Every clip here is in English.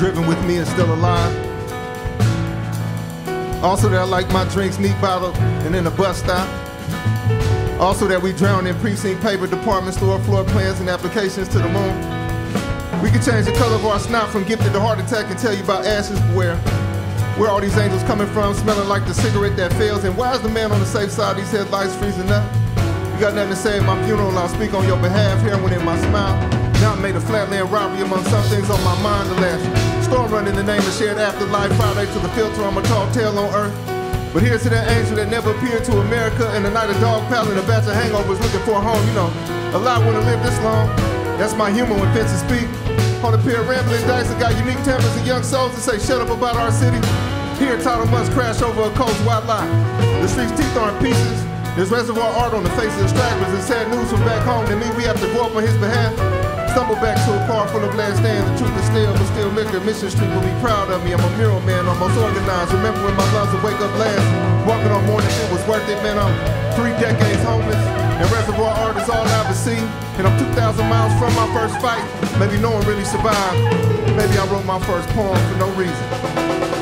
driven with me and still alive. Also that I like my drinks neat bottled and in a bus stop. Also that we drown in precinct paper, department store floor plans and applications to the moon. We can change the color of our snot from gifted to heart attack and tell you about ashes where where all these angels coming from, smelling like the cigarette that fails, and why is the man on the safe side, these headlights freezing up? You got nothing to say at my funeral, I'll speak on your behalf, heroin in my smile. Now I made a flatland robbery among some things on my mind the last. Storm run in the name of shared afterlife, Friday to the filter, I'm a tall tale on earth. But here's to that angel that never appeared to America in the night of dog paddling, a batch of hangovers looking for a home. You know, a lot wouldn't live this long. That's my humor when fences speak. On a pair of rambling dice that got unique tempers and young souls to say shut up about our city. Here, title must crash over a coast wide lie. The streets' teeth are in pieces. There's reservoir art on the faces of stragglers and sad news from back home. And me, we have to go up on his behalf. Stumble back to a car full of last stands. The truth is still, but still liquor. Mission Street will be proud of me. I'm a mural man, almost organized. Remember when my lungs would wake up last? Walking on morning, it was worth it, man. I'm three decades homeless. And reservoir art is all I ever see. And I'm 2,000 miles from my first fight. Maybe no one really survived. Maybe I wrote my first poem for no reason.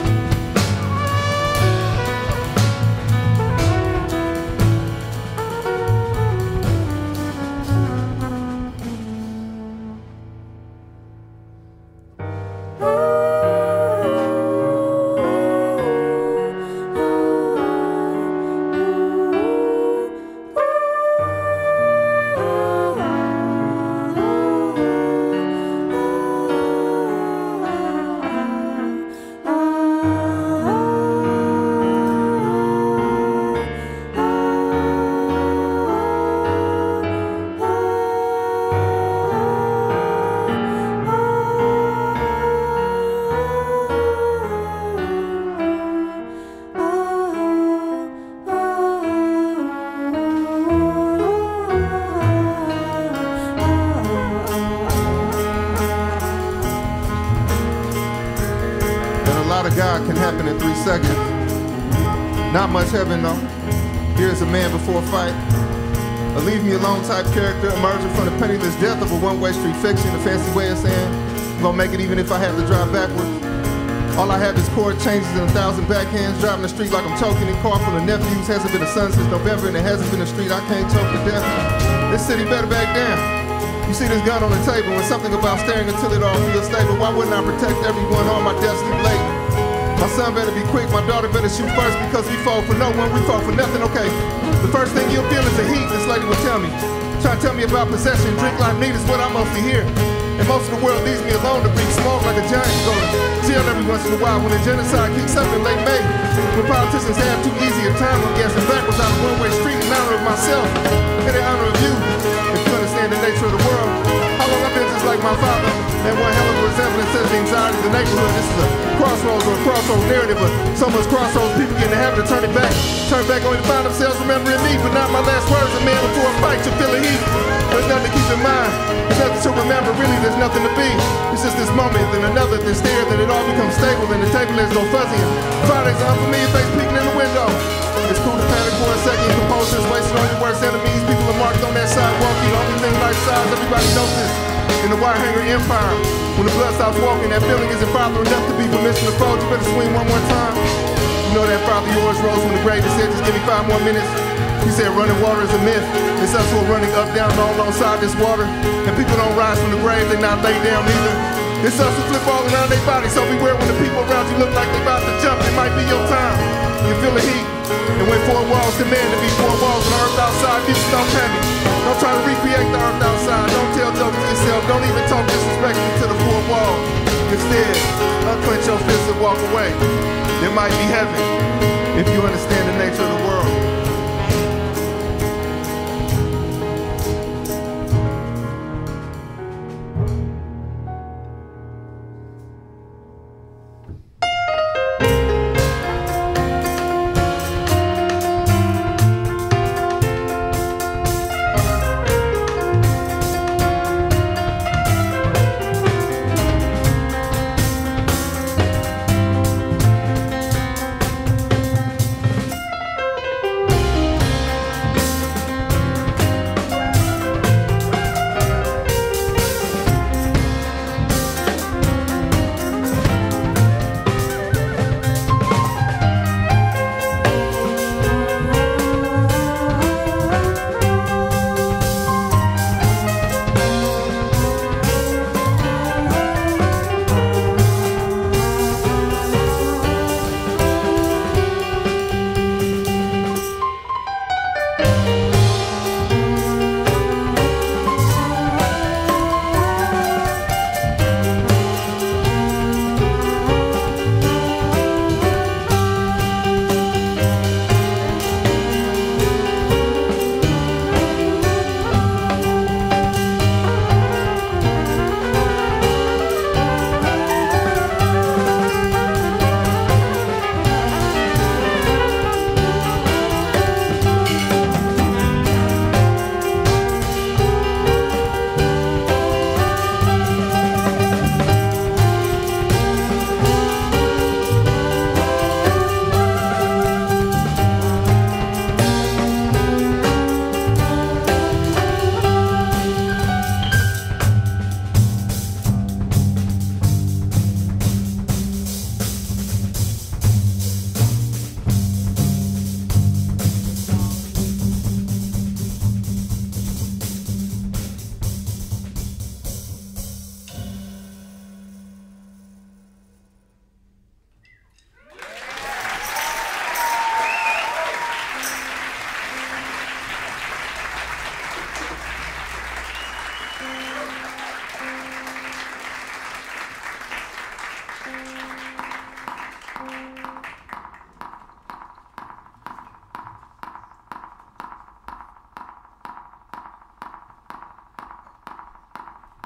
Much heaven though. Here's a man before a fight. A leave me alone type character emerging from the penniless death of a one-way street fiction, a fancy way of saying, I'm gonna make it even if I have to drive backwards. All I have is chord changes and a thousand backhands, driving the street like I'm choking in car full of nephews. Hasn't been a sun since November and it hasn't been a street I can't choke to death. This city better back down. You see this gun on the table and something about staring until it all feels stable. Why wouldn't I protect everyone on my death sleep late? My son better be quick, my daughter better shoot first because we fall for no one, we fall for nothing, okay. The first thing you'll feel is the heat, this lady will tell me. Trying to tell me about possession, drink like need is what I mostly hear. And most of the world leaves me alone to breathe smoke like a giant go to jail every once in a while when the genocide kicks up in late May. When politicians have too easy a time, I'm guessing backwards out of one-way street in honor of myself and in honor of you. If you understand the nature of the world, been just like my father, and one hell of a resemblance the anxiety the neighborhood. This is a crossroads or a crossroads narrative, but so much crossroads, people get in the habit of turning back. Turn back only to find themselves remembering me, but not my last words. A man before a fight, you feel the heat. There's nothing to keep in mind, there's nothing to remember, really, there's nothing to be. It's just this moment, then another, then stare, then it all becomes stable, and the table is no fuzzy. Friday's an unfamiliar face peeking in the window. It's cool to panic for a second, composers wasting on your worst enemies. People are marked on that sidewalk, the only thing life size, everybody knows this. In the wire hanger empire, when the blood stops walking, that feeling isn't father enough to be permission to fold. You better swing one more time. You know that father yours rose from the grave and said, just give me five more minutes. He said running water is a myth. It's us who are running up, down, all alongside this water. And people don't rise from the grave, they not lay down either. It's us who flip all around their bodies, so beware when the people around you look like they about to jump. It might be your time. You feel the heat. And when four walls demand to be four walls the earth outside, people don't panic. Don't try to recreate the earth outside. Don't tell jokes to yourself. Don't even talk disrespectfully to the four walls. Instead, unclench your fists and walk away. There might be heaven if you understand the nature of the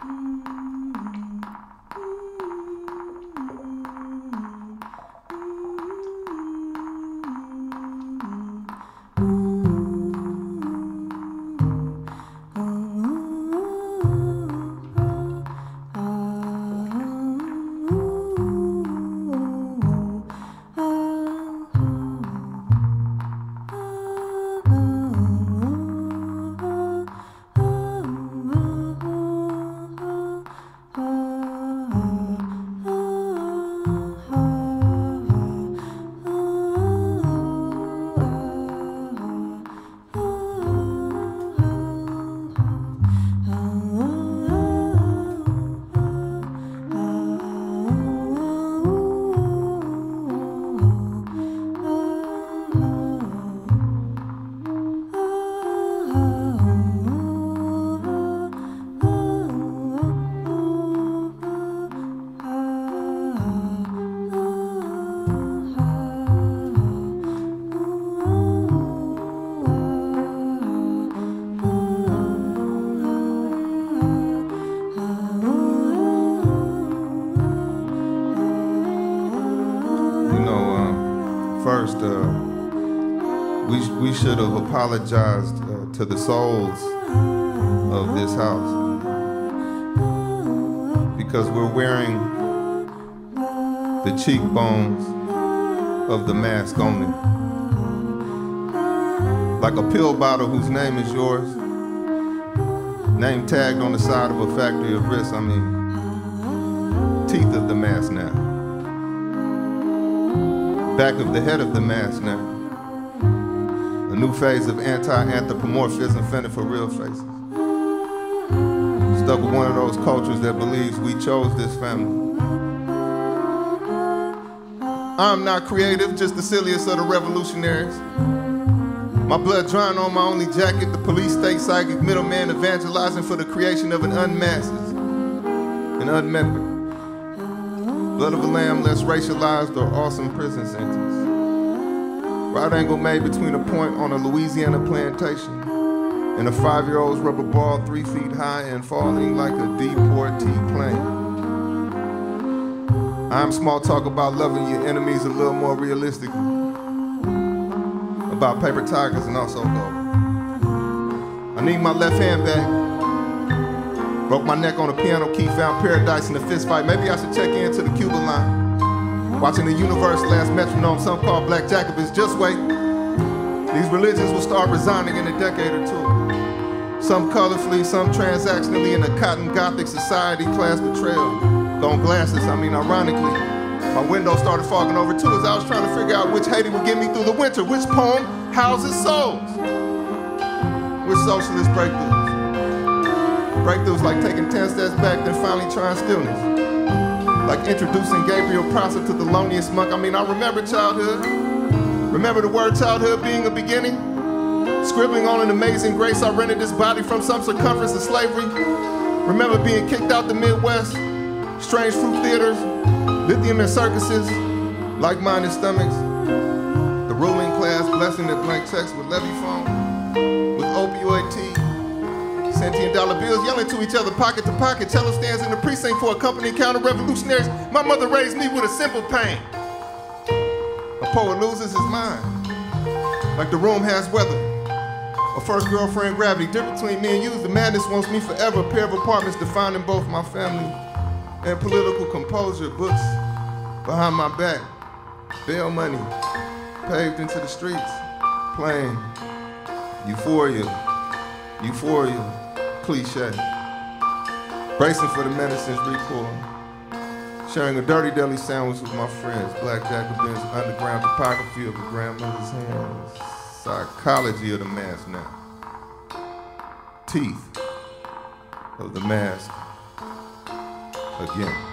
Mm. First, uh, we, we should have apologized uh, to the souls of this house. Because we're wearing the cheekbones of the mask only. Like a pill bottle whose name is yours, name tagged on the side of a factory of risk, I mean, Back of the head of the mask now. A new phase of anti-anthropomorphism fending for real faces. Stuck with one of those cultures that believes we chose this family. I'm not creative, just the silliest of the revolutionaries. My blood drying on my only jacket, the police state psychic middleman evangelizing for the creation of an unmasked an unmet blood of a lamb less racialized or awesome prison sentence. Right angle made between a point on a Louisiana plantation and a five-year-old's rubber ball three feet high and falling like a deportee plane. I'm small talk about loving your enemies a little more realistically. About paper tigers and also gold. I need my left hand back. Broke my neck on a piano key, found paradise in a fist fight. Maybe I should check into the Cuba line. Watching the universe last metronome, some call black Jacobins. Just wait. These religions will start resigning in a decade or two. Some colorfully, some transactionally in a cotton gothic society class betrayal. Gone glasses, I mean ironically. My window started fogging over too as I was trying to figure out which Haiti would get me through the winter, which poem houses souls, which socialist breakthrough. Breakthroughs like taking 10 steps back, then finally trying stillness. Like introducing Gabriel Prosser to the loneliest monk. I mean, I remember childhood. Remember the word childhood being a beginning? Scribbling on an amazing grace, I rented this body from some circumference of slavery. Remember being kicked out the Midwest, strange fruit theaters, lithium and circuses, like-minded stomachs. The ruling class blessing their blank checks with levy phone, with opioid tea, Sentient dollar bills yelling to each other, pocket to pocket. Cello stands in the precinct for a company counter-revolutionaries. My mother raised me with a simple pain. A poet loses his mind, like the room has weather. A first girlfriend gravity, difference between me and you is the madness wants me forever. A pair of apartments defining both my family and political composure. Books behind my back, bail money paved into the streets, playing euphoria, euphoria cliche. Bracing for the medicine's recoil. Sharing a dirty deli sandwich with my friends. Black Jacobin's underground topography of a grandmother's hands. Psychology of the mask now. Teeth of the mask again.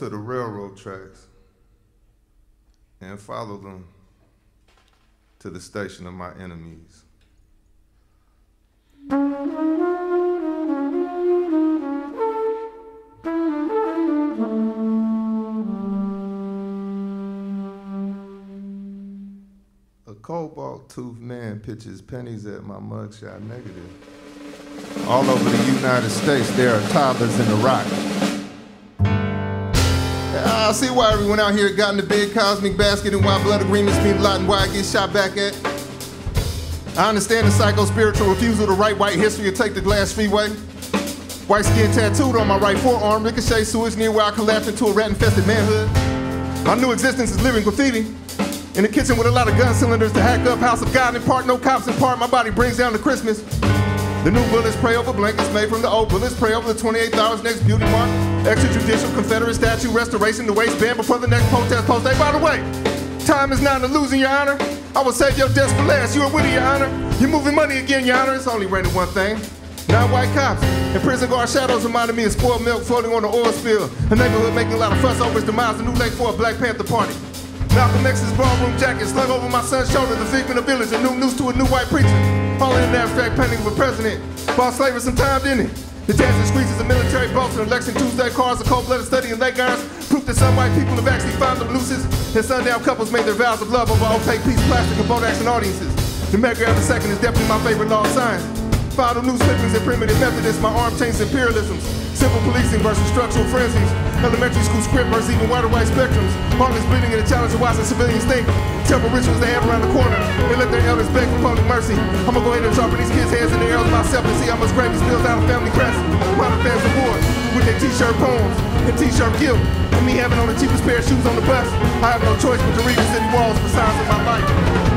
To the railroad tracks and follow them to the station of my enemies. A cobalt toothed man pitches pennies at my mugshot negative. All over the United States, there are toddlers in Iraq. I see why everyone out here got in the big cosmic basket and why blood agreements mean a lot and why I get shot back at. I understand the psycho spiritual refusal to write white history or take the glass freeway. White skin tattooed on my right forearm, ricochet sewage near where I collapsed into a rat infested manhood. My new existence is living graffiti. In the kitchen with a lot of gun cylinders to hack up House of God in part, no cops in part. My body brings down the Christmas. The new bullets pray over blankets made from the old bullets. Pray over the 28 hours next beauty mark. Extrajudicial Confederate statue restoration, the waistband before the next protest post. Hey, by the way, time is not an illusion, Your Honor. I will save your death for last. You are winning, Your Honor. You're moving money again, Your Honor. It's only raining one thing. Nine white cops and prison guard shadows reminded me of spoiled milk floating on the oil spill. A neighborhood making a lot of fuss over its demise. A new lake for a Black Panther party. Malcolm X's ballroom jacket slung over my son's shoulder. The figment of village, a new news to a new white preacher. All in an abstract painting of a president. Bought slavery some time, didn't it? The dancing squeezes of military boats and election Tuesday cars, a cold-blooded study in lake irons. Proof that some white people have actually found them nooses. And sundown couples made their vows of love over opaque piece plastic and boat action audiences. The Medgar the second is definitely my favorite law sign. Final news clippings and primitive Methodists, my arm chains imperialisms. Simple policing versus structural frenzies. Elementary school script versus even wider white spectrums. Heartless bleeding and the challenge of watching civilians think. Temple rituals they have around the corner. They let their elders beg for public mercy. I'm gonna go ahead and sharpen these kids' heads in the air with myself and see how much gravy spills out of family crest. Modern fans war with their t-shirt poems and t-shirt guilt. And me having on the cheapest pair of shoes on the bus. I have no choice but to read the city walls for signs of my life.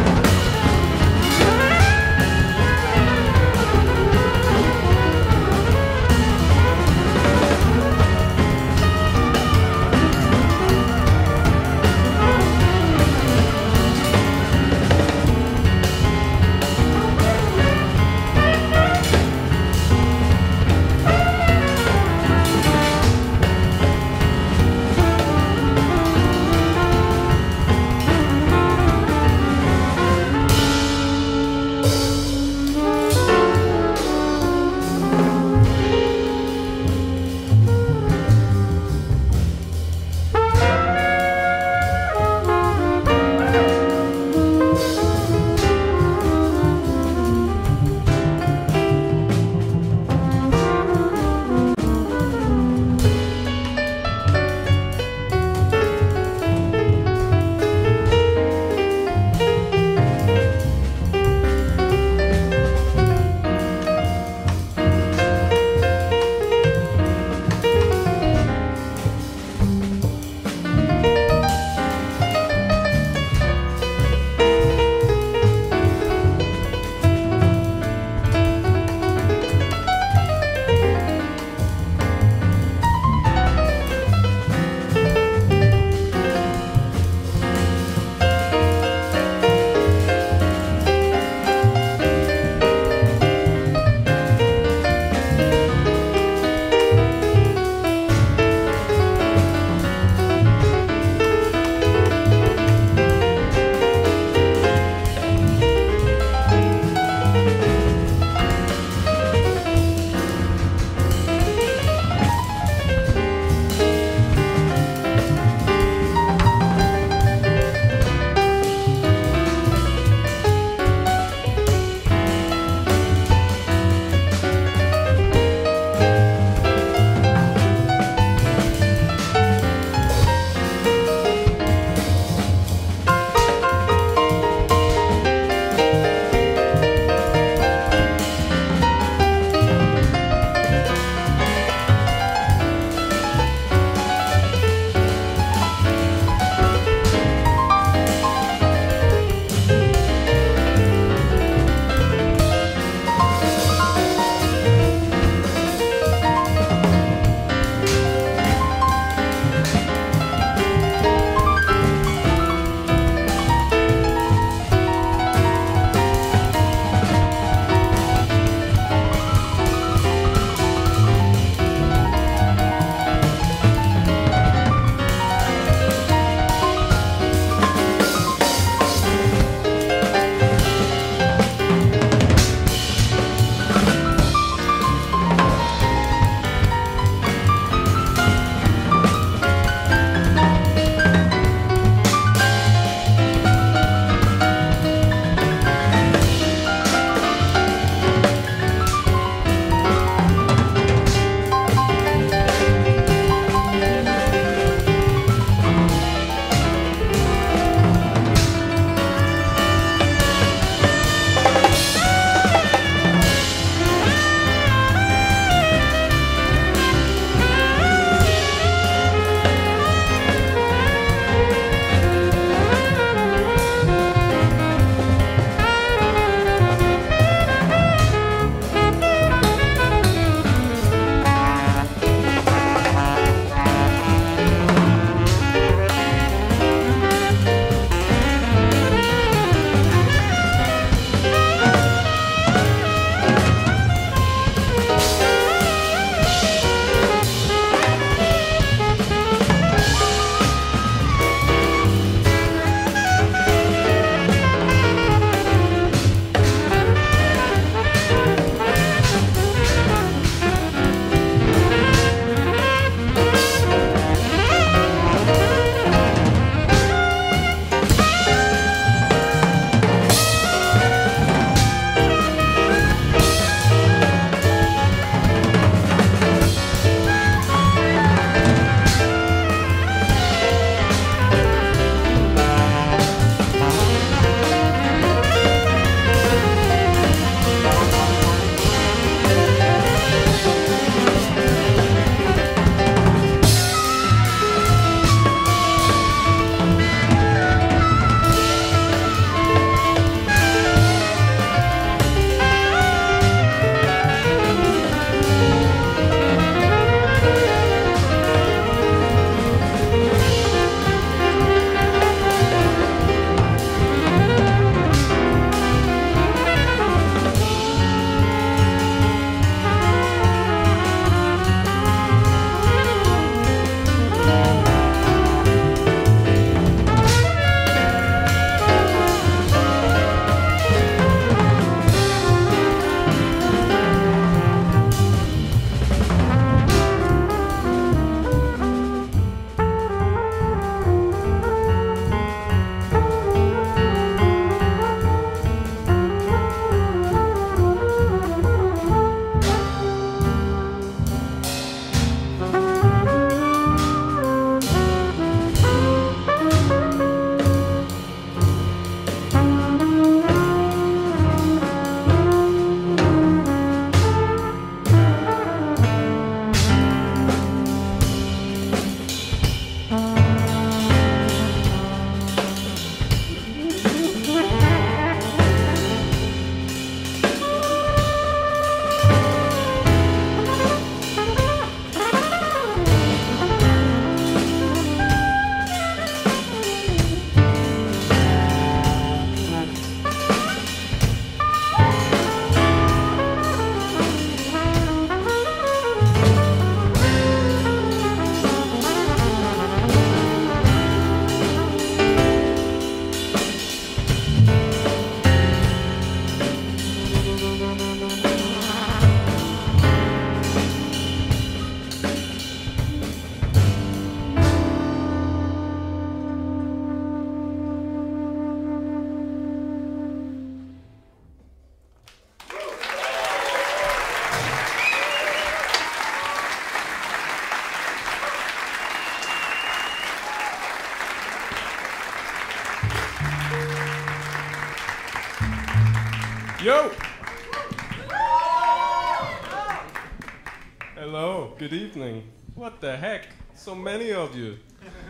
Evening. What the heck? So many of you.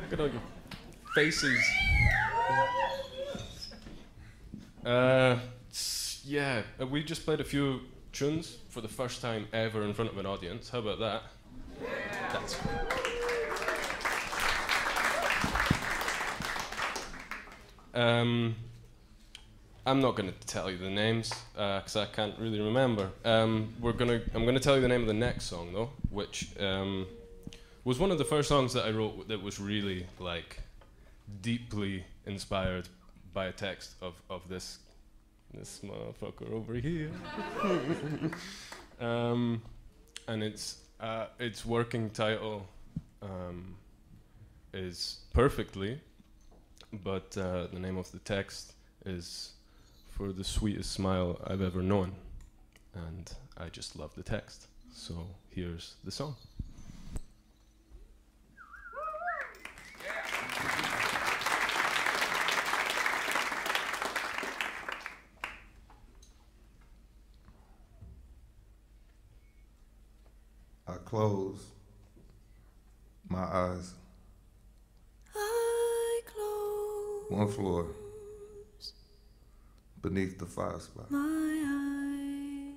Look at all your faces. Uh, yeah, uh, we just played a few tunes for the first time ever in front of an audience. How about that? That's Um, I'm not going to tell you the names because I can't really remember. Um, we're gonna. I'm going to tell you the name of the next song though, which um, was one of the first songs that I wrote that was really like deeply inspired by a text of, of this this motherfucker over here. um, and its uh, its working title um, is perfectly, but uh, the name of the text is for the sweetest smile I've ever known, and I just love the text. So here's the song. I close my eyes. I close One floor beneath the five spot. my eyes.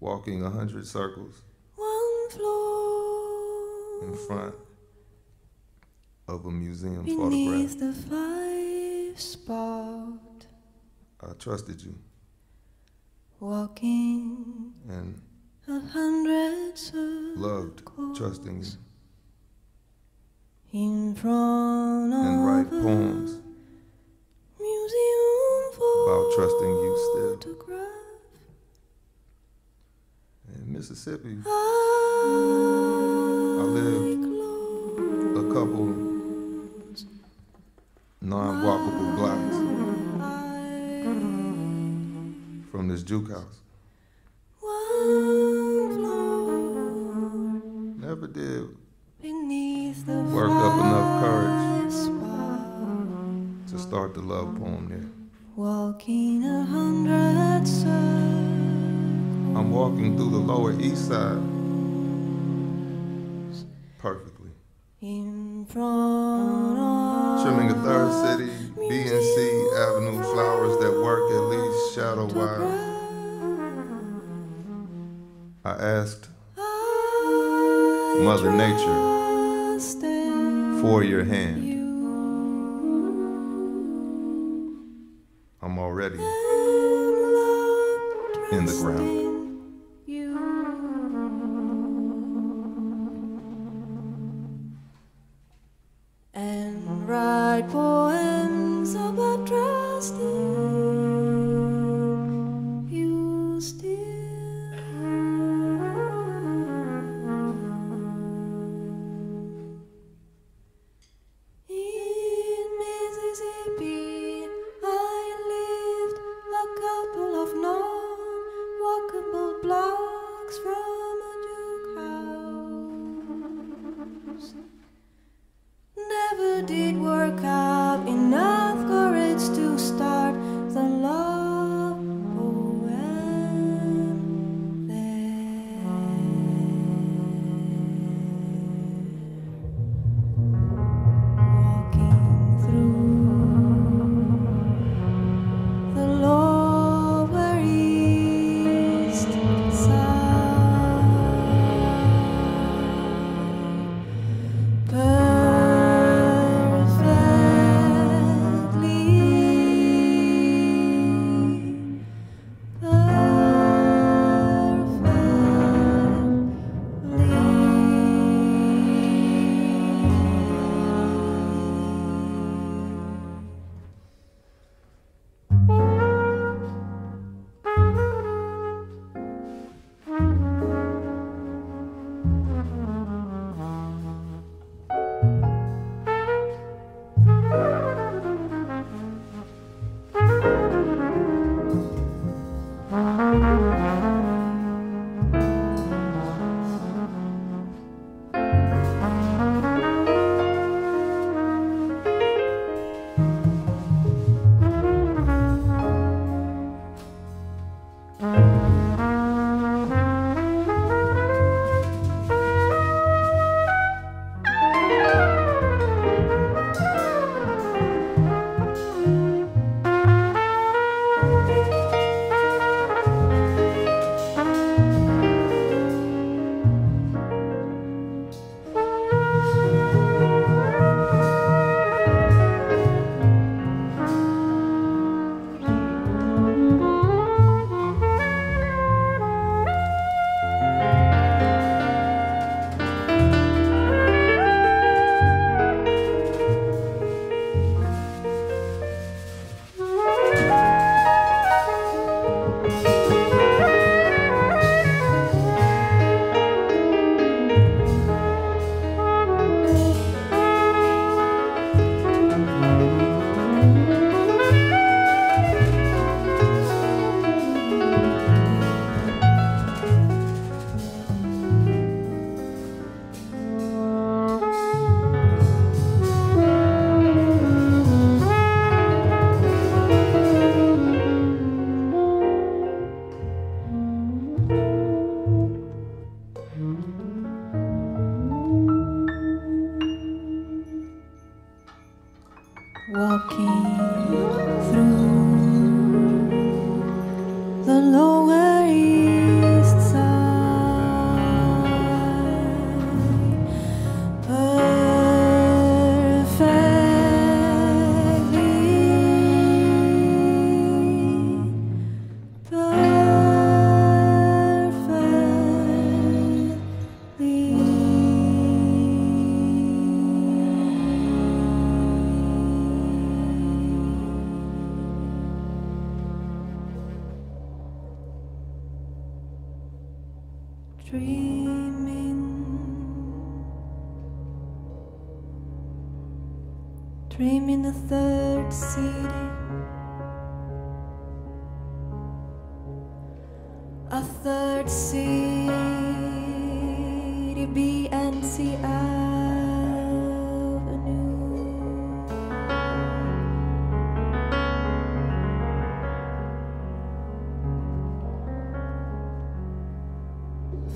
Walking a hundred circles One floor in front of a museum beneath photograph. the five spot. I trusted you Walking and a hundred circles loved trusting you in front of and write poems about trusting you still. In Mississippi, I lived a couple non-walkable blocks from this juke house. Never did Work up enough courage. to start the love poem there. Walking a hundred circles. I'm walking through the Lower East Side perfectly. In front of Trimming a third city, B and C Avenue flowers that work at least shadow wide. I asked Mother Nature for your hand. The ground.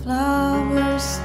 Flowers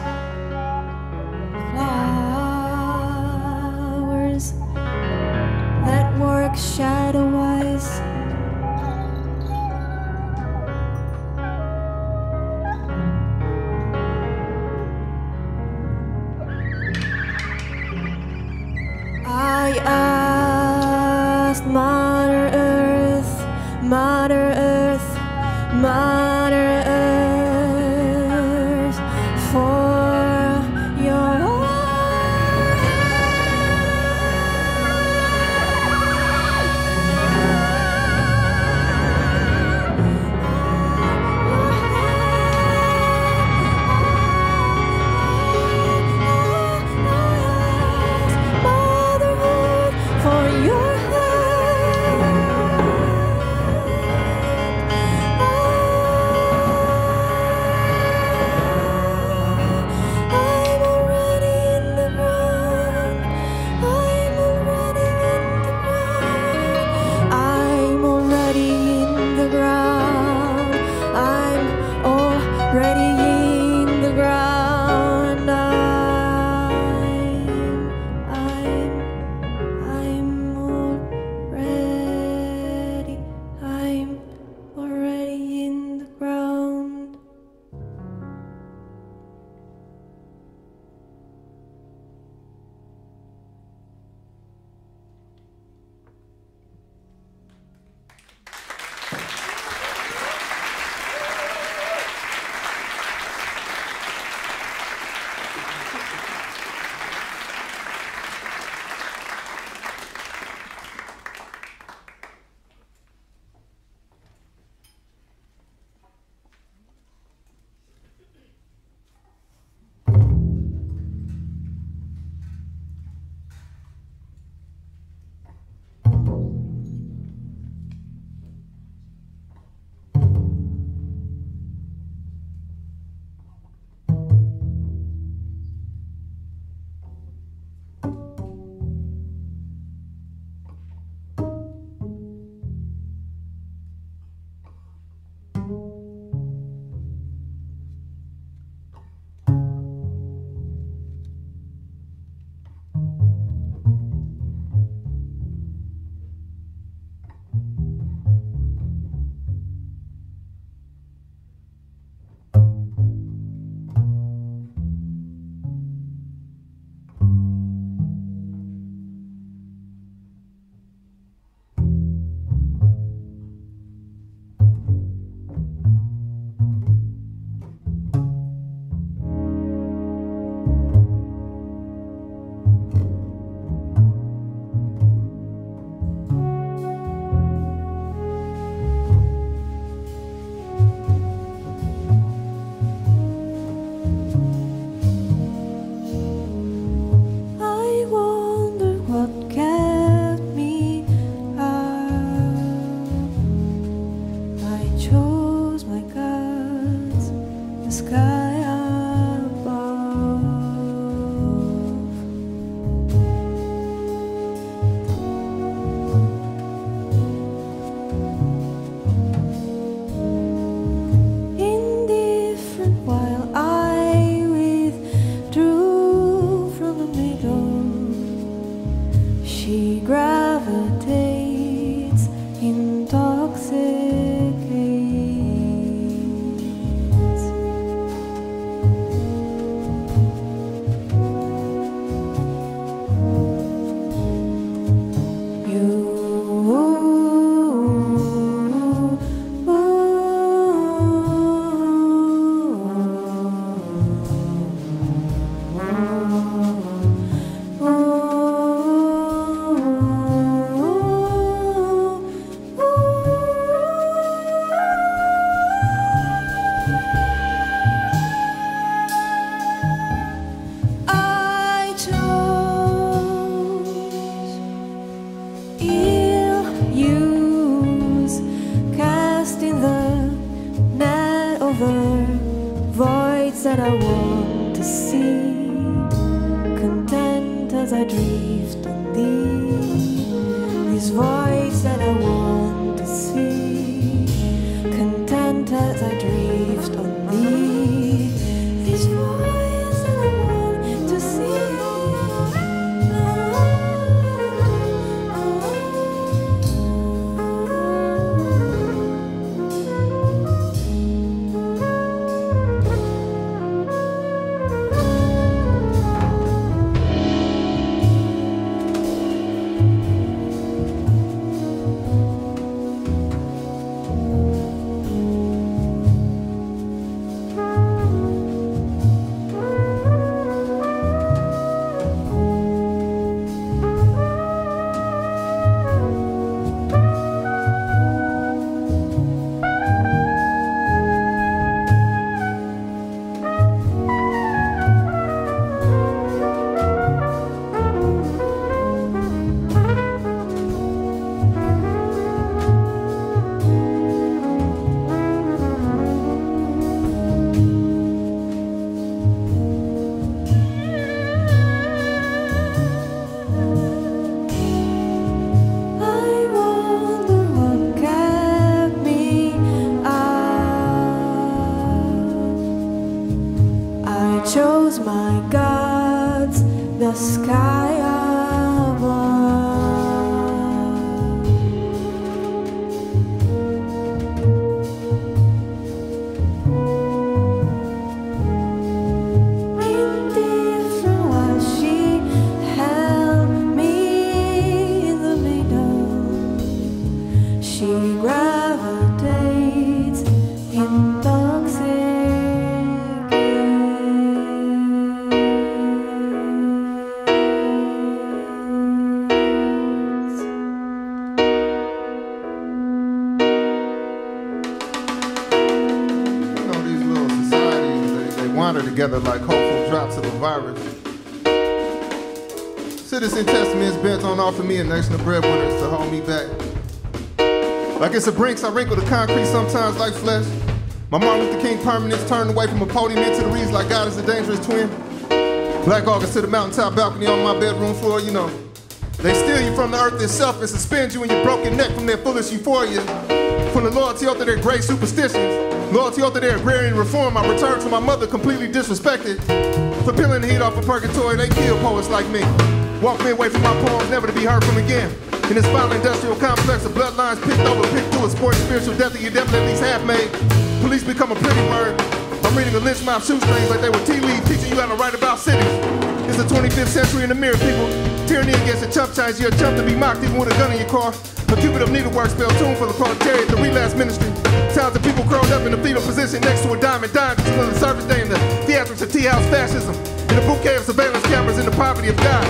together like hopeful drops of a virus. Citizen Testament's bent on offering me a nation of breadwinners to hold me back. Like it's a brinks, I wrinkle the concrete sometimes like flesh. My Martin Luther King permanence turned away from a podium into the reeds like God is a dangerous twin. Black August to the mountaintop balcony on my bedroom floor, you know. They steal you from the earth itself and suspend you in your broken neck from their foolish euphoria. From the loyalty to their great superstitions, loyalty to their agrarian reform, I returned to my mother completely disrespected. For peeling the heat off of purgatory, they kill poets like me. Walk me away from my poems, never to be heard from again. In this violent industrial complex of bloodlines picked over, picked to a sporting spiritual death that you definitely half made. Police become a pretty word. I'm reading a lynch mob shoestrings like they were tea leaves teaching you how to write about cities. It's the 25th century in the mirror, people. Tyranny against the chump change, you're a chump to be mocked even with a gun in your car. A cubit of needlework spell tune for the proletariat, the relapse ministry. Talented people curled up in a fetal position next to a diamond dime, concealing the service in the theatrics of tea house fascism. In a bouquet of surveillance cameras in the poverty of God.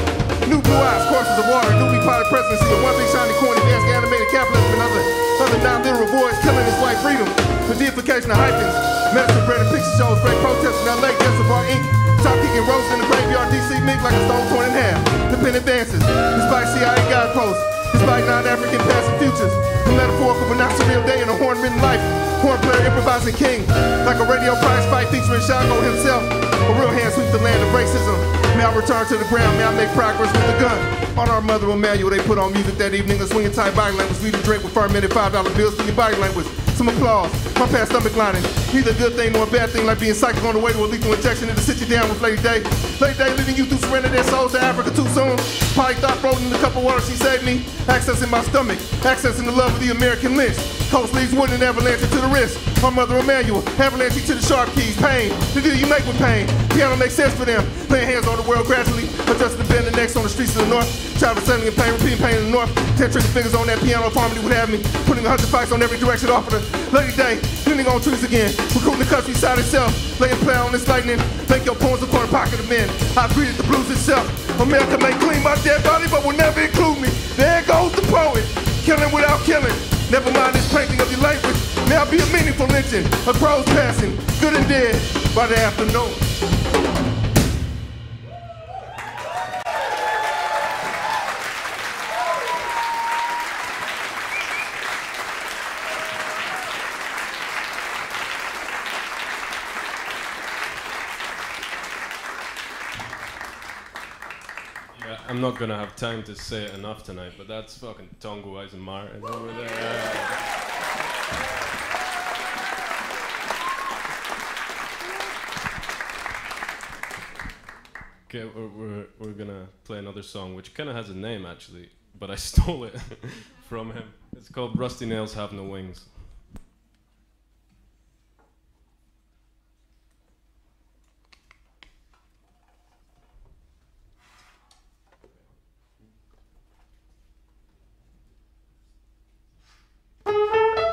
New blue eyes, courses of water, newly potted presidency of one big shiny corny fancy animated capitalism and other, other non-literal voids killing his white freedom. The deification of hyphens, medicine bread and picture shows, great protests in LA, deaths of our ink. Top kicking roses in the graveyard, DC mink like a stone torn in half. Dependent dances, despite CIA guideposts, despite non-African past and futures. The metaphorical but not surreal day in a horn-ridden life. Horn player improvising king, like a radio prize fight featuring Shango himself. A real hand sweep the land of racism. May I return to the ground, may I make progress with the gun. On our mother Emanuel, they put on music that evening, a swinging tight body language, and drink with fermented $5 bills for your body language. Some applause, my past stomach lining. Neither a good thing nor a bad thing like being psychic on the way to a lethal injection and to sit you down with Lady Day. Late day leading you through surrender their souls to Africa too soon. Probably thought floating in a couple waters, she saved me. Accessing my stomach, accessing the love of the American lynch. Coast leaves wood and avalanche to the wrist. My mother Emanuel, avalanche to the sharp keys. Pain, the deal you make with pain. Piano makes sense for them. Laying hands on the world gradually, adjusting the bend the necks on the streets of the north. Travel settling in pain, repeating pain in the north. Ten trigger fingers on that piano, if harmony would have me. Putting a hundred fights on every direction off of the lady day. Leaning on trees again. Recruiting the countryside itself. Laying play on this lightning. Make your poems a corner pocket of men. I greeted the blues itself. America may clean my dead body, but will never include me. There goes the poet. Killing without killing. Never mind this painting of your language. Now be a meaningful lynching. A crow's passing. Good and dead by the afternoon. Not gonna have time to say it enough tonight, but that's fucking Tongo Martin over there. Okay, we're, we're, we're gonna play another song which kind of has a name actually, but I stole it from him. It's called Rusty Nails Have No Wings. Thank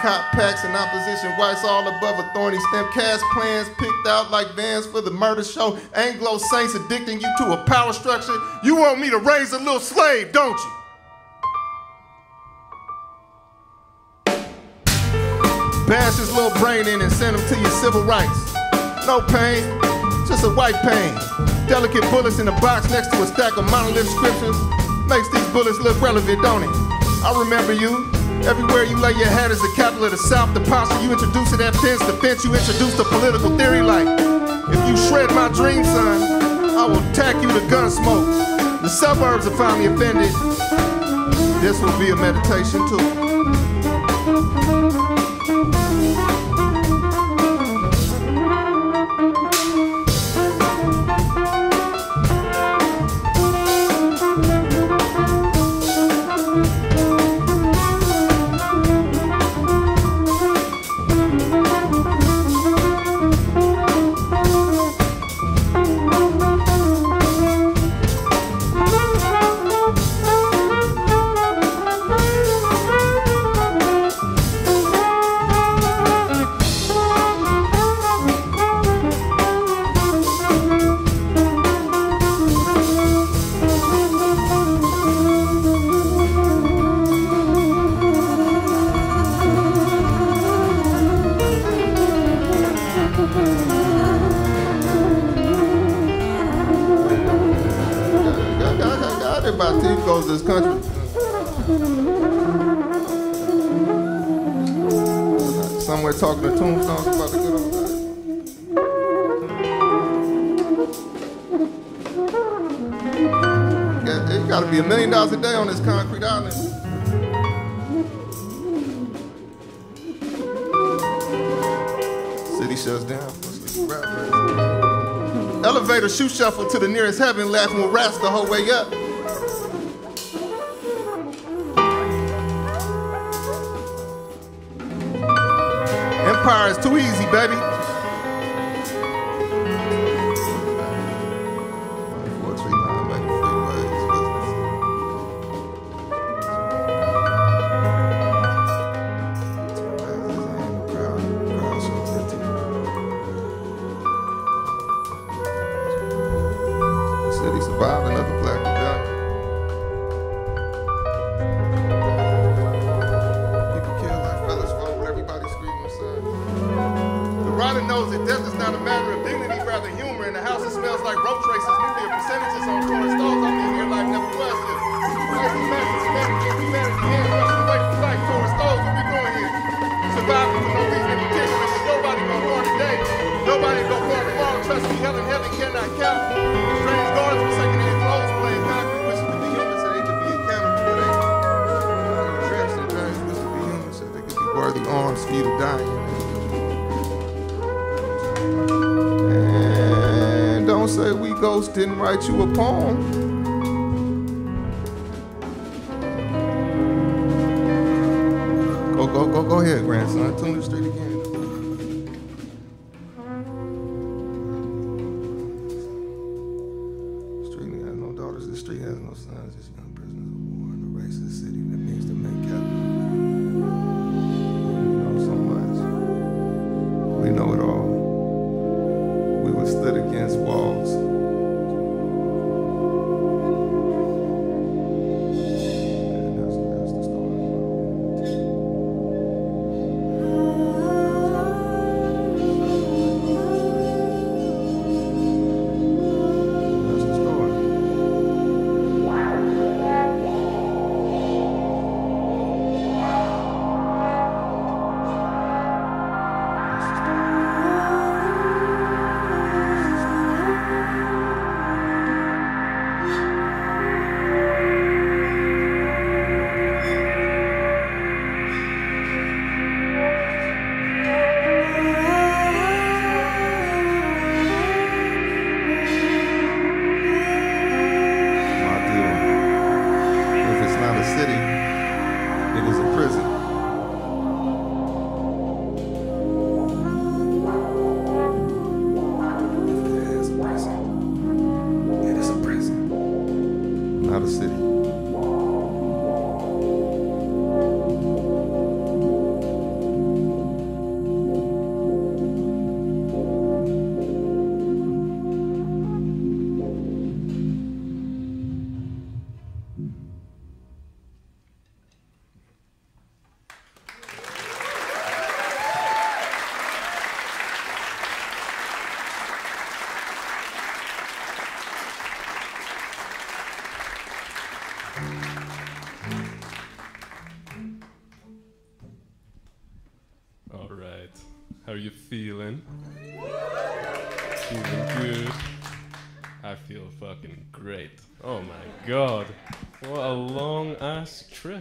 cop packs in opposition whites all above a thorny stem. Cast plans picked out like vans for the murder show. Anglo saints addicting you to a power structure. You want me to raise a little slave, don't you? Bash his little brain in and send him to your civil rights. No pain, just a white pain. Delicate bullets in a box next to a stack of monolith scriptures. Makes these bullets look relevant, don't it? I remember you. Everywhere you lay your hat is the capital of the South. The posture you introduce to that fence, the fence you introduce a political theory like. If you shred my dream, son, I will tack you to gun smoke. The suburbs are finally offended. This will be a meditation too. to the nearest heaven, laughing with rats the whole way up. Empire is too easy, baby. write you a poem.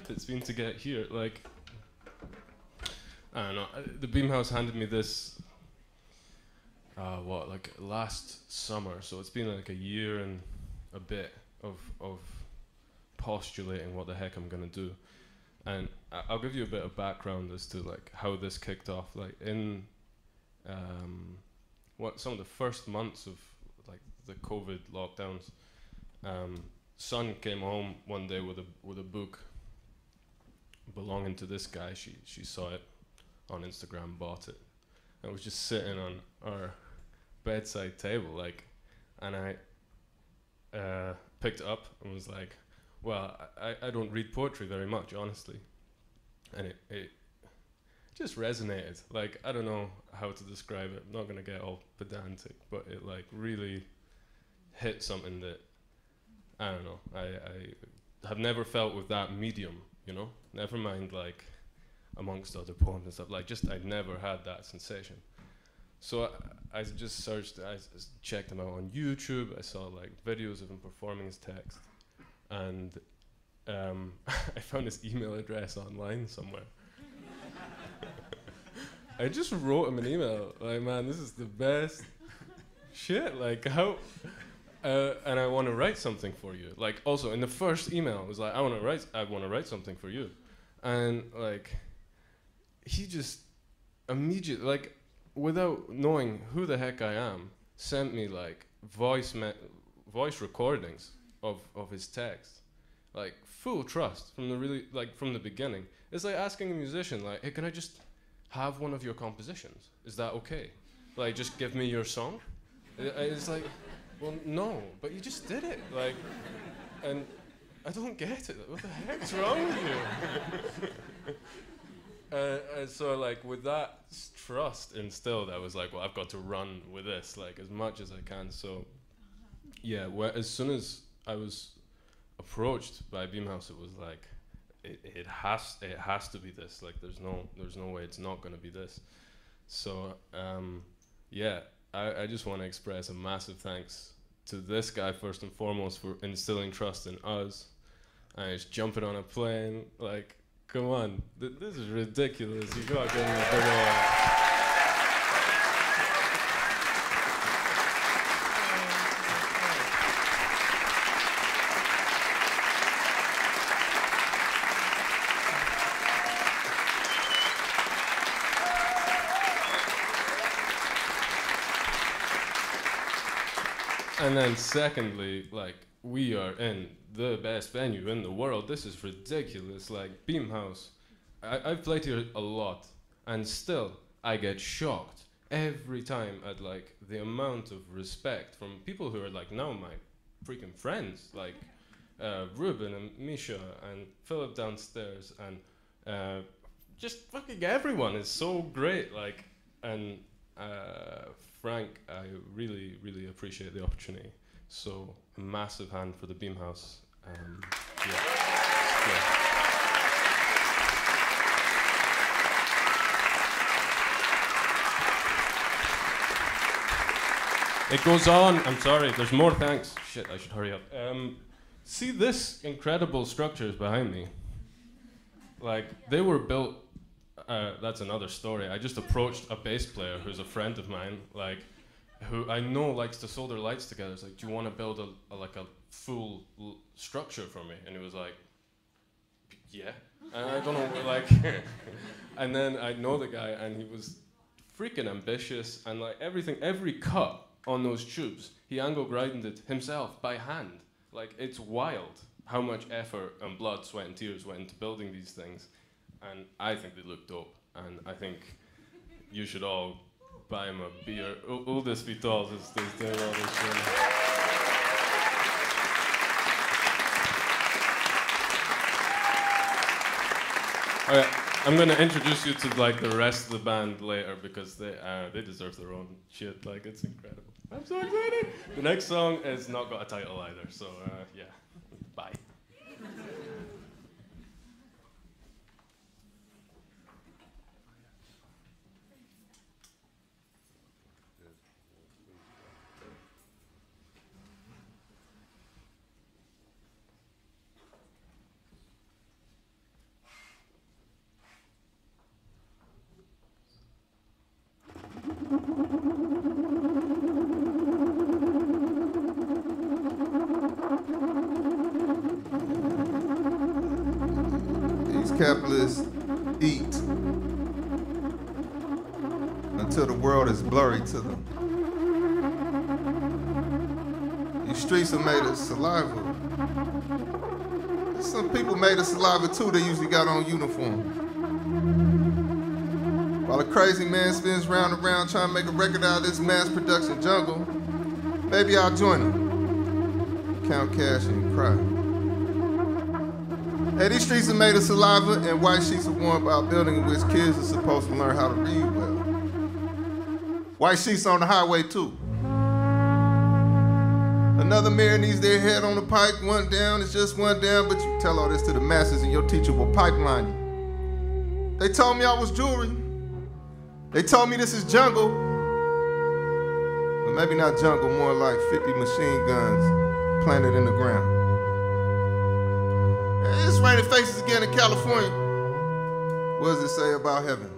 It's been to get here. Like, I don't know. The Bimhuis handed me this, uh, what, like last summer. So it's been like a year and a bit of, of postulating what the heck I'm gonna do and I'll give you a bit of background as to like how this kicked off. Like in um, what some of the first months of like the COVID lockdowns, um, Sun came home one day with a with a book belonging to this guy. She she saw it on Instagram, bought it, and it was just sitting on our bedside table, like, and I uh, picked up and was like, well, I, I don't read poetry very much, honestly. And it, it just resonated. Like, I don't know how to describe it. I'm not going to get all pedantic, but it, like, really hit something that, I don't know, I, I have never felt with that medium, you know? Never mind, like, amongst other poems and stuff. Like, just, I'd never had that sensation. So I, I just searched, I s- checked him out on YouTube. I saw, like, videos of him performing his text and um, I found his email address online somewhere. I just wrote him an email like, "Man, this is the best shit." Like, how? Uh, and I want to write something for you. Like, also in the first email, it was like, "I want to write. I want to write something for you," and like, he just immediately, like, without knowing who the heck I am, sent me like voice voice recordings of of his text, like full trust from the really like from the beginning. It's like asking a musician, like, "Hey, can I just have one of your compositions? Is that okay? Like, just give me your song." I- I- It's like, well, no, but you just did it, like, and I don't get it. What the heck's wrong with you? Uh, and so like with that trust instilled, I was like, well, I've got to run with this like as much as I can. So yeah, where, as soon as I was approached by Bimhuis, it was like, it, it has it has to be this. Like there's no there's no way it's not going to be this. So um, yeah, I, I just want to express a massive thanks to this guy first and foremost for instilling trust in us. And just jumping on a plane, like, come on, th- this is ridiculous. You gotta give me a big secondly, like we are in the best venue in the world. This is ridiculous. Like Bimhuis, I, I've played here a lot, and still I get shocked every time at like the amount of respect from people who are like now my freaking friends, like uh, Ruben and Misha and Philip downstairs, and uh, just fucking everyone is so great. Like and uh, Frank, I really, really appreciate the opportunity. So a massive hand for the Bimhuis. Um, yeah. yeah. It goes on. I'm sorry. There's more thanks. Shit, I should hurry up. Um, see this incredible structures behind me. Like they were built. Uh, that's another story. I just approached a bass player who's a friend of mine, like who I know likes to solder lights together. It's like, do you want to build a, a like a full l- structure for me? And he was like, yeah. And I don't know, like, and then I know the guy, and he was freaking ambitious, and like everything, every cut on those tubes, he angle grinded it himself by hand. Like, it's wild how much effort and blood, sweat, and tears went into building these things. And I think they look dope, and I think you should all buy a beer. U- Uldis Vitols is, is doing all this shit. Okay, I'm gonna introduce you to like the rest of the band later because they uh, they deserve their own shit. Like it's incredible. I'm so excited. The next song is not got a title either, so uh, yeah. Made saliva. Some people made of saliva too, they usually got on uniform. While a crazy man spins round and round trying to make a record out of this mass production jungle, maybe I'll join him. Count cash and cry. Hey, these streets are made of saliva and white sheets are worn by a building in which kids are supposed to learn how to read well. White sheets on the highway too. Another mayor needs their head on the pike. One down it's just one down, but you tell all this to the masses and your teacher will pipeline you. They told me I was jewelry. They told me this is jungle. But maybe not jungle, more like 50 machine guns planted in the ground. It's raining faces again in California. What does it say about heaven?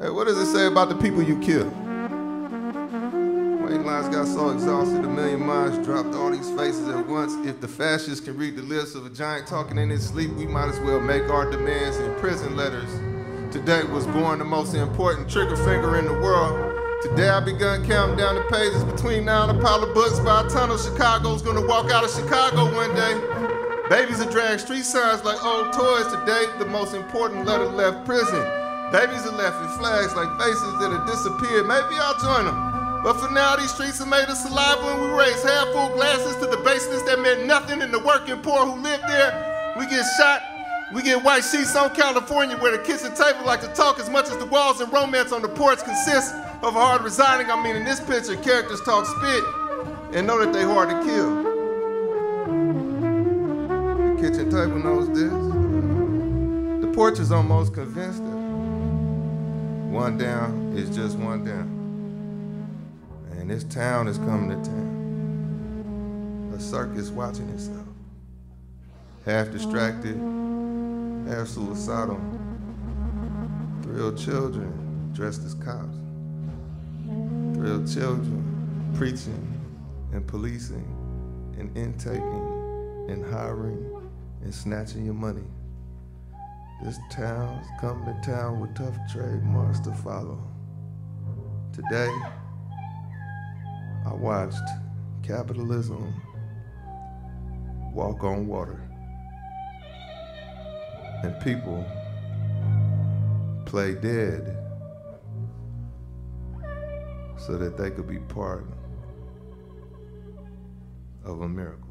Hey, what does it say about the people you killed? Wayne lines got so exhausted, a million minds dropped all these faces at once. If the fascists can read the lips of a giant talking in his sleep, we might as well make our demands in prison letters. Today was born the most important trigger finger in the world. Today I begun counting down the pages between now and a pile of books by a tunnel. Chicago's gonna walk out of Chicago one day. Babies are drag street signs like old toys. Today, the most important letter left prison. Babies are left with flags like faces that have disappeared. Maybe I'll join them. But for now, these streets are made of saliva and we raise half full glasses to the basements that meant nothing and the working poor who live there. We get shot. We get white sheets on California where the kitchen table like to talk as much as the walls and romance on the porch consists of hard resigning. I mean, in this picture, characters talk spit and know that they hard to kill. The kitchen table knows this. The porch is almost convinced that one down is just one down. And this town is coming to town. A circus watching itself. Half distracted, half suicidal. Thrilled children dressed as cops. Thrilled children preaching and policing and intaking and hiring and snatching your money. This town's coming to town with tough trademarks to follow. Today, I watched capitalism walk on water and people play dead so that they could be part of a miracle.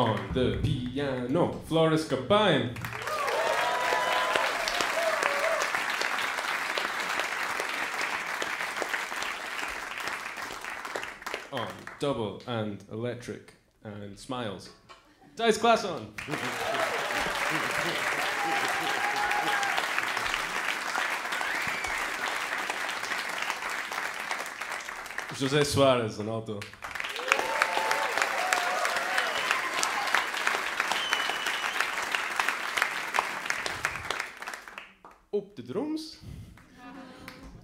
On the piano, Floris Kappeyne. On double and electric and smiles. Tijs Klaassen. José Soares on alto.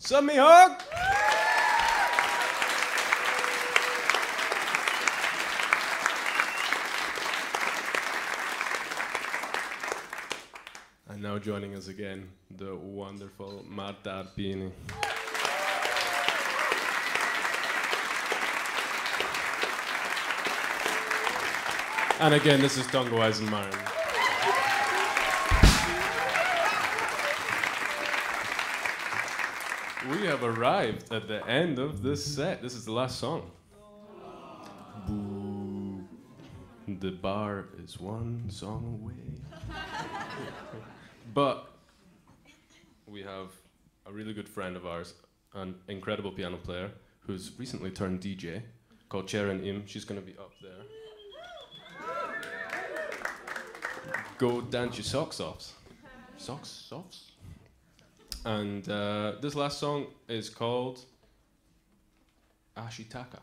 Sun-Mi Hong. And now joining us again, the wonderful Marta Arpini. And again, this is Tongo Eisen-Martin. We have arrived at the end of this set. This is the last song. Boo. The bar is one song away. but we have a really good friend of ours, an incredible piano player who's recently turned DJ called Sharon Im. She's going to be up there. Go dance your socks off. Socks offs? And uh, this last song is called Ashitaka.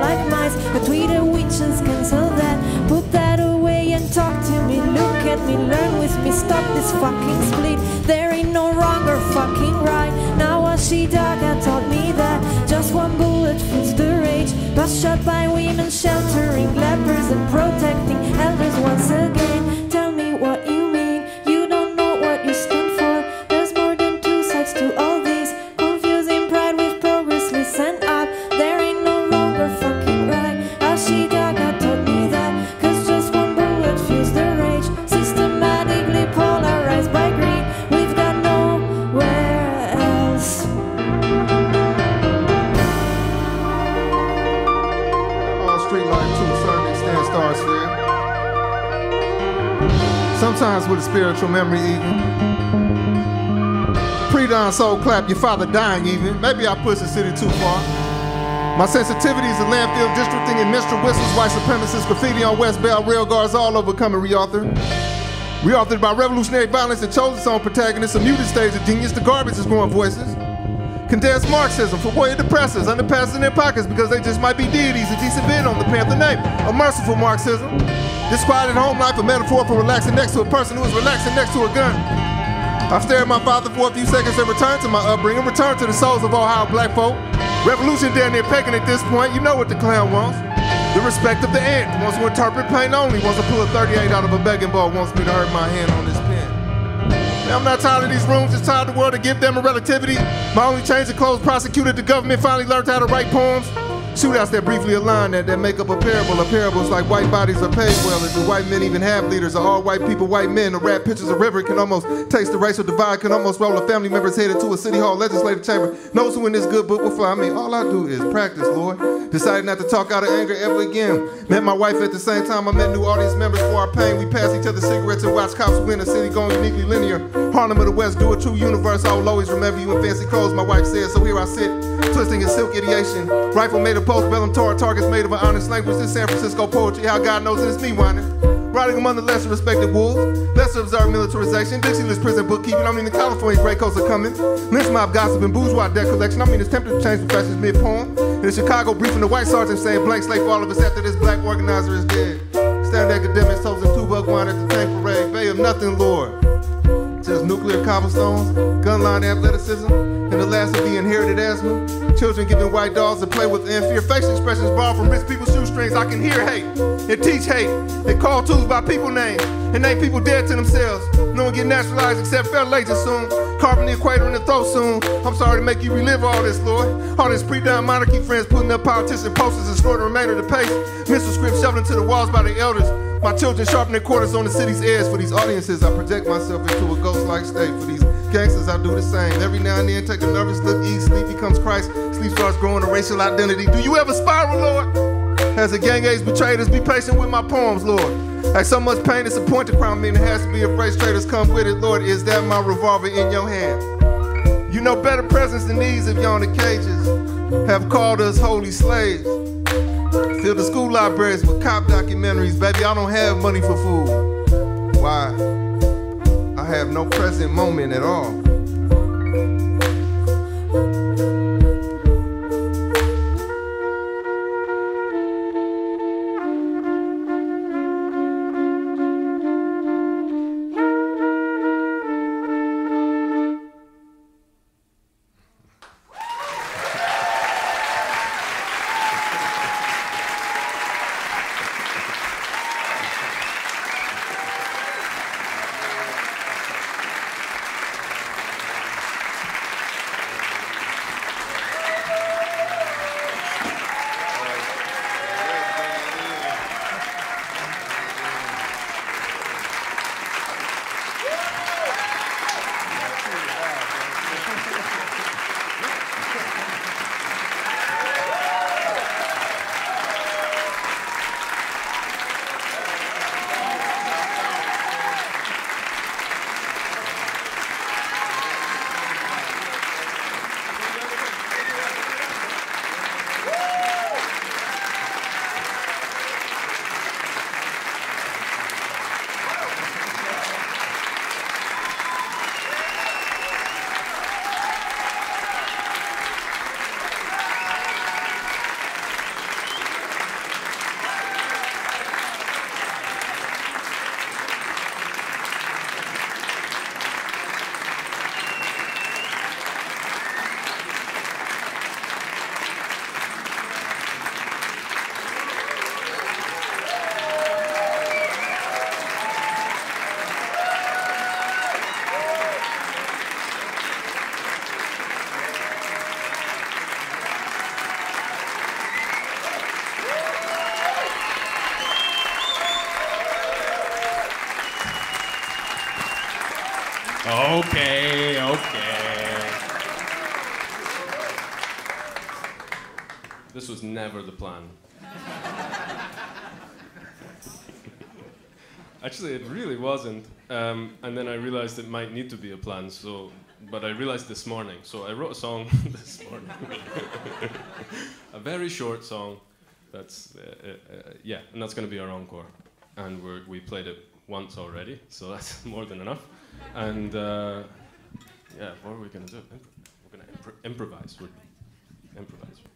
Like mice. The Twitter witches cancel that. Put that away and talk to me. Look at me, learn with me. Stop this fucking split. There ain't no wrong or fucking right. Now Ashitaka taught me that just one bullet feels the rage. But shot by women sheltering lepers and protecting elders once again. Memory even. Pre-dawn soul clap, your father dying even. Maybe I pushed the city too far. My sensitivities of landfill districting and minstrel whistles, white supremacist graffiti on West Bell, rail guards all over coming reauthored. Reauthored by revolutionary violence that chose its own protagonists, a muted stage of genius, the garbage is growing voices. Condensed Marxism for warrior depressors, underpassing in their pockets because they just might be deities, a decent bid on the Panther name. A merciful Marxism. Disquieted home life, a metaphor for relaxing next to a person who is relaxing next to a gun. I stare at my father for a few seconds and return to my upbringing, return to the souls of how black folk. Revolution down there pagan at this point, you know what the clown wants. The respect of the ant, wants to interpret plain only, wants to pull a 38 out of a begging ball, wants me to hurt my hand on this pen. Man, I'm not tired of these rooms, just tired of the world to give them a relativity. My only change of clothes prosecuted the government finally learned how to write poems. Shootouts that briefly align that, that make up a parable. A parable's like white bodies are paid well. Do white men even have leaders? Are all white people white men? The rap pictures of river can almost taste the racial divide, can almost roll a family member's head into a city hall legislative chamber. Knows who in this good book will fly. I mean, all I do is practice, Lord. Decided not to talk out of anger ever again. Met my wife at the same time I met new audience members for our pain. We passed each other cigarettes and watched cops win. A city going uniquely linear. Harlem of the West, do a true universe. I will always remember you in fancy clothes. My wife said, so here I sit, twisting in silk ideation. Rifle made of postbellum tar, targets made of an honest language. This San Francisco poetry, how God knows it's me whining. Riding among the lesser respected wolves, lesser observed militarization, Dixieland's prison bookkeeping. I mean, the California gray coats are coming. Lynch mob gossip and bourgeois debt collection. I mean, it's tempted to change professions mid poem. In Chicago, briefing the white sergeant saying blank slate for all of us after this black organizer is dead. Stand academics, hoes and two buck wine at the tank parade. Bay of nothing, Lord. Just nuclear cobblestones, gun line athleticism, and the last of the inherited asthma. Children giving white dolls to play with and fear. Facial expressions borrowed from rich people's shoestrings. I can hear hate and teach hate and call tools by people names and name people dead to themselves. No one get naturalized except federal agents soon. Carving the equator in the throat soon. I'm sorry to make you relive all this, Lord. All this pre-down monarchy friends putting up politician posters and scoring the remainder of the pace. Missile script shoved into the walls by the elders. My children sharpen their quarters on the city's edge. For these audiences, I project myself into a ghost-like state. For these gangsters, I do the same. Every now and then, take a nervous look east. Sleep becomes Christ. Sleep starts growing a racial identity. Do you ever spiral, Lord? As the gang age betrayed us, be patient with my poems, Lord. Like so much pain, disappointed crown mean it has to be if race traders come with it, Lord. Is that my revolver in your hand? You know better presents than these if you're on the cages. Have called us holy slaves. Fill the school libraries with cop documentaries. Baby, I don't have money for food. Why? I have no present moment at all. This was never the plan. Actually, it really wasn't. Um, and then I realized it might need to be a plan. So, but I realized this morning. So I wrote a song this morning, a very short song. That's uh, uh, uh, yeah, and that's going to be our encore. And we we played it once already, so that's more than enough. And uh, yeah, what are we going to do? Impro- we're going to impro- improvise. We're improvise.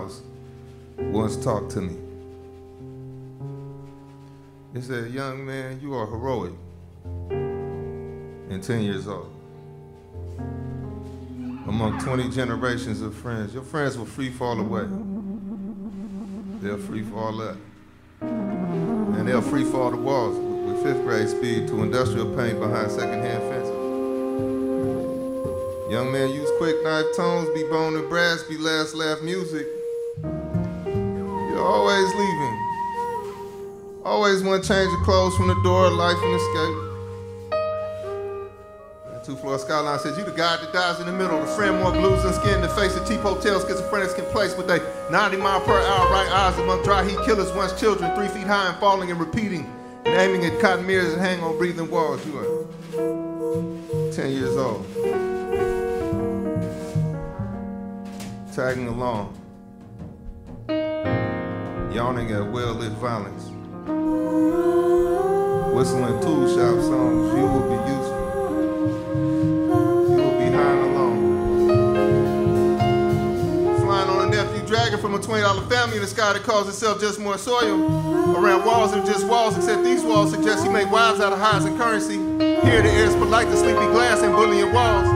House once talked to me. It said, young man, you are heroic and 10 years old. Among 20 generations of friends, your friends will free fall away. They'll free fall up. And they'll free fall the walls with fifth grade speed to industrial paint behind secondhand fences. Young man use quick knife tones, be bone and brass, be last laugh music. Always leaving. Always want to change your clothes from the door, of life and escape. Two floor skyline says, You the guy that dies in the middle, the friend more blues than skin, the face of cheap hotels schizophrenics can place with they 90 mile per hour right eyes among dry heat killers, once children, three feet high and falling and repeating, and aiming at cotton mirrors and hang on breathing walls. You are 10 years old. tagging along, yawning at well-lit violence, whistling tool shop songs. You will be useful. You will be high and alone. Flying on a nephew dragon from a $20 family in the sky that calls itself just more soil. Around walls are just walls, except these walls suggest you make wives out of highs and currency. Here the air is polite to sleepy glass and bullying walls.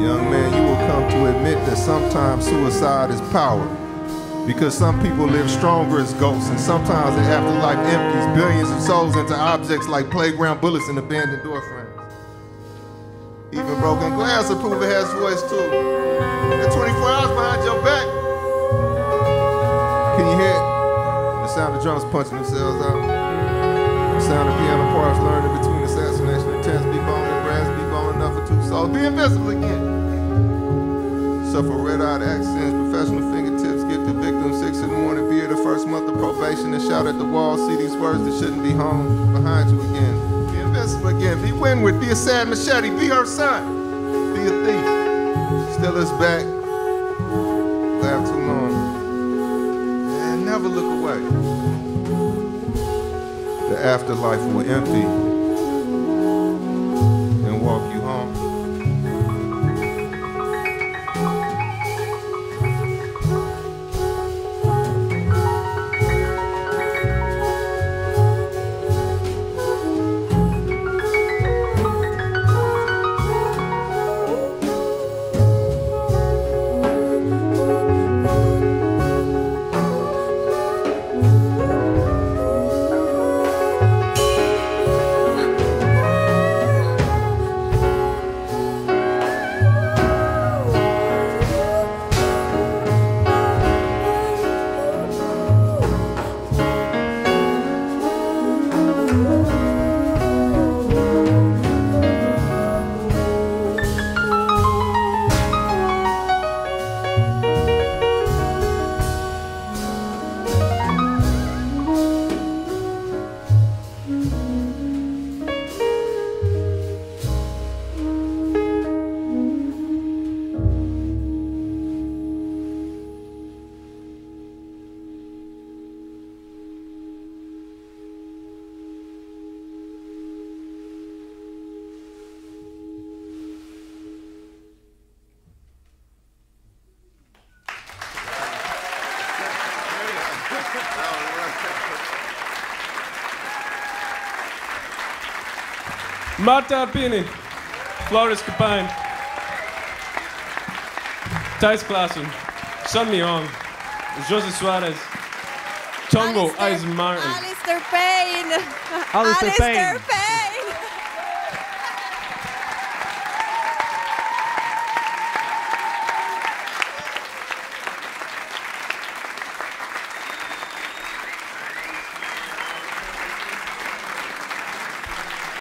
Young man, come to admit that sometimes suicide is power. Because some people live stronger as ghosts, and sometimes the afterlife empties billions of souls into objects like playground bullets and abandoned door frames. Even broken glass will it has voice too. At 24 hours behind your back. Can you hear it? The sound of drums punching themselves out. The sound of piano parts learned in between assassination attempts. Be bone and brass, be bone enough for two souls. Be invisible again. Suffer red-eyed accidents, professional fingertips, get the victim six in the morning, beer the first month of probation, and shout at the wall, see these words that shouldn't be home behind you again. Be invisible again, be windward, be a sad machete, be her son, be a thief, steal his back, laugh too long, and never look away. The afterlife will empty Marta Arpini, Floris Kappeyne, Tijs Klaassen, Sun-Mi Hong, Jose Soares, Tongo Alistair- Eisen Martin. Alistair Payne. Alistair Payne. Payne.